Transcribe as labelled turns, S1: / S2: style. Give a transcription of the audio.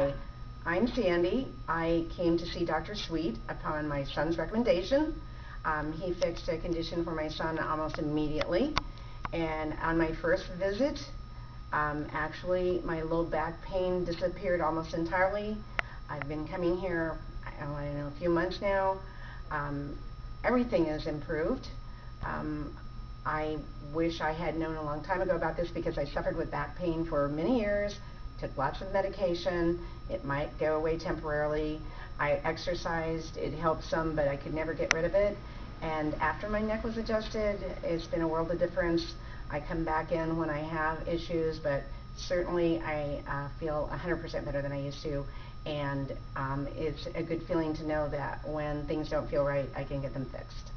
S1: Hi, I'm Sandy. I came to see Dr. Sweet upon my son's recommendation. Um, he fixed a condition for my son almost immediately. And on my first visit, um, actually, my low back pain disappeared almost entirely. I've been coming here, I don't know, a few months now. Um, everything has improved. Um, I wish I had known a long time ago about this because I suffered with back pain for many years, took lots of medication. It might go away temporarily. I exercised, it helped some, but I could never get rid of it. And after my neck was adjusted, it's been a world of difference. I come back in when I have issues, but certainly I uh, feel 100% better than I used to. And um, it's a good feeling to know that when things don't feel right, I can get them fixed.